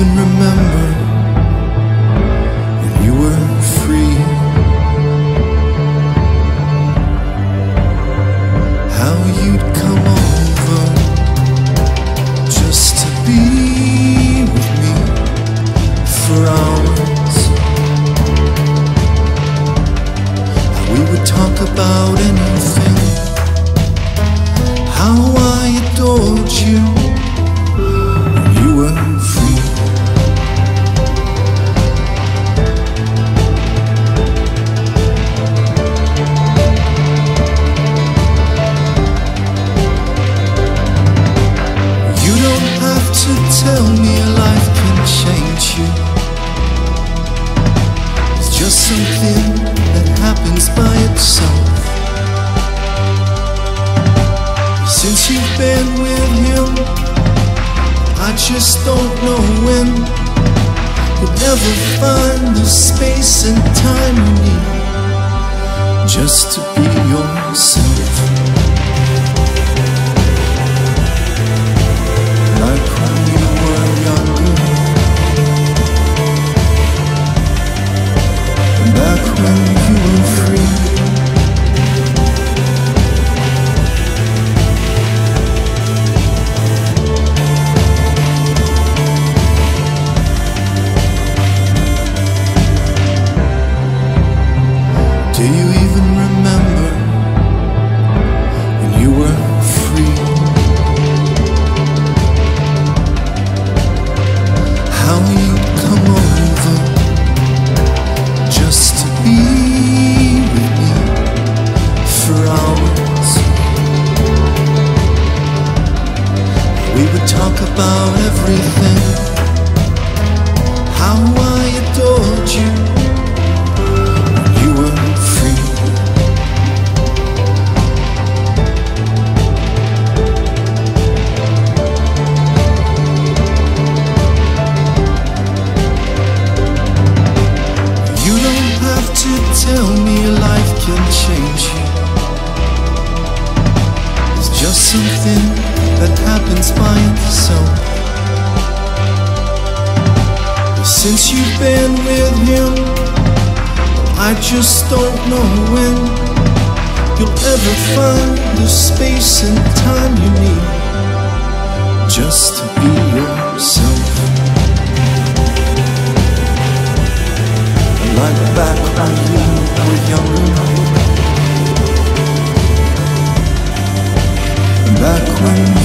even remember when you were free. How you'd come over just to be with me for hours. How we would talk about anything. How I adored you. tell me life can change you. It's just something that happens by itself. Since you've been with him I just don't know when. You'll ever find the space and time you need Just to be yourself. We would talk about everything. How I adored you you were free. You don't have to tell me life can change you. Just something that happens by itself. Since you've been with him, I just don't know when you'll ever find the space and time you need just to be yourself. Like back when you were younger. Thank you.